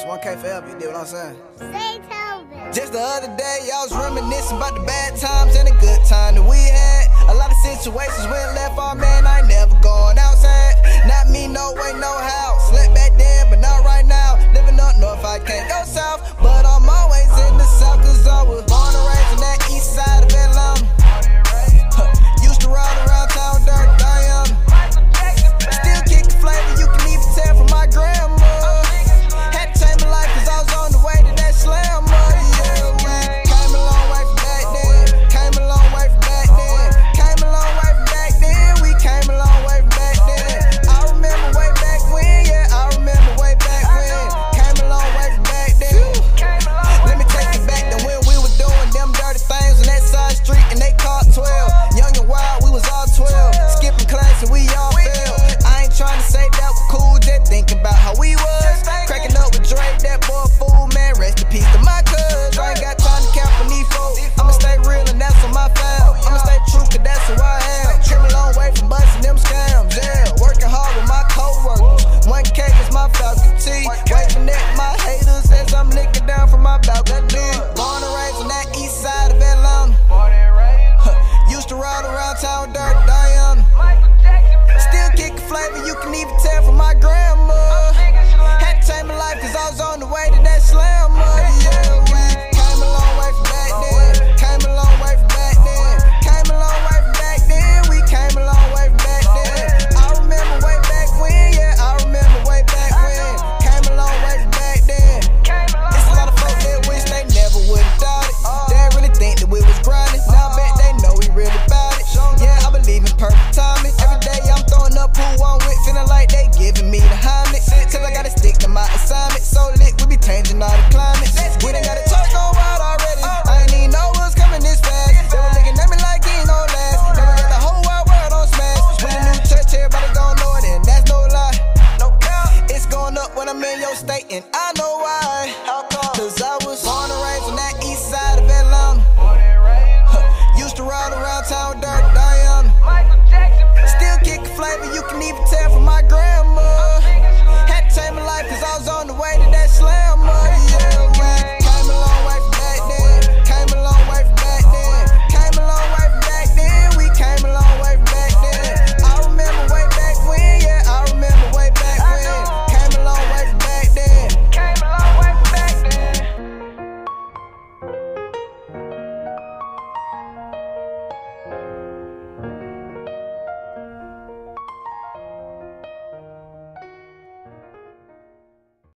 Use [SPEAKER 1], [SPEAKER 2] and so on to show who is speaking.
[SPEAKER 1] It's 1K forever, you did what I'm saying?
[SPEAKER 2] Say
[SPEAKER 1] Just the other day, I was reminiscing about the bad times and the good time that we had. in your state, and I know